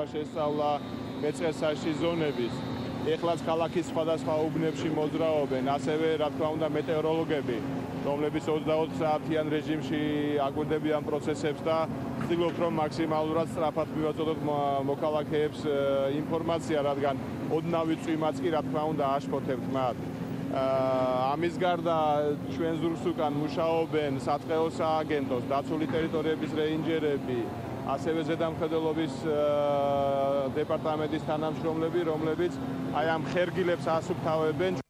გაფართვა შესწავლა მეწყერსაში ზონების. ეხლაც ქალაქის სხვადასხვა უბნებში მოძრაობენ, ასევე რა თქმა უნდა მეტეოროლოგები, რომლებიც 24 საათიან რეჟიმში აკვირდებიან პროცესებს და ვცდილობთ რომ მაქსიმალურად სწრაფად მივაწოდოთ მოქალაქეებს ინფორმაცია, რადგან ოდნავი წვიმაც კი რა თქმა უნდა აშფოთებთ მათ. ამის გარდა ჩვენ ზურგს უკან მუშაობენ სატყეო სააგენტოს, დაცული ტერიტორიების რეინჯერები, ასევე ზედამხედველობის დეპარტამენტის თანამშრომლები, რომლებიც აი ამ ხერგილებს ასუფთავებენ